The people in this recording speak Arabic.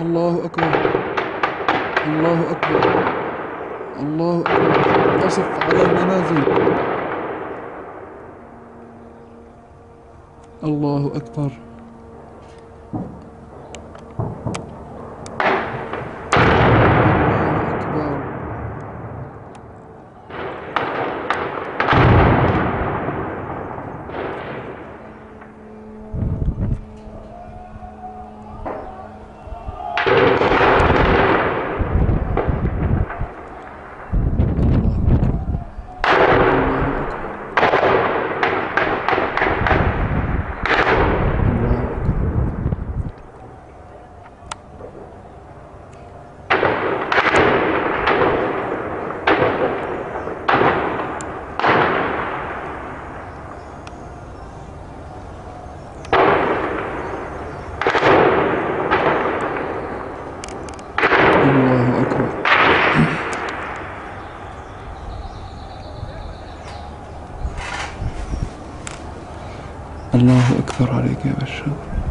الله أكبر. الله أكبر. الله أكبر. قصف على المنازل. الله أكبر الله أكبر الله أكبر الله أكبر الله أكبر الله أكبر الله أكبر عليك يا بشار.